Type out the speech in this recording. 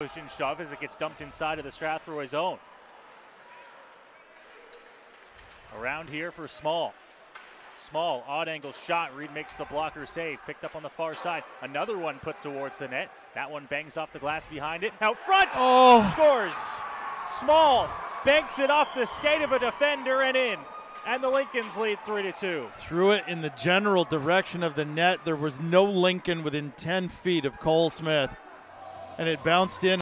Push and shove as it gets dumped inside of the Strathroy zone. Around here for Small. Small, odd angle shot. Reed makes the blocker save. Picked up on the far side. Another one put towards the net. That one bangs off the glass behind it. Out front! Oh. Scores! Small banks it off the skate of a defender and in. And the Lincolns lead 3 to 2. Threw it in the general direction of the net. There was no Lincoln within 10 feet of Cole Smith. And it bounced in.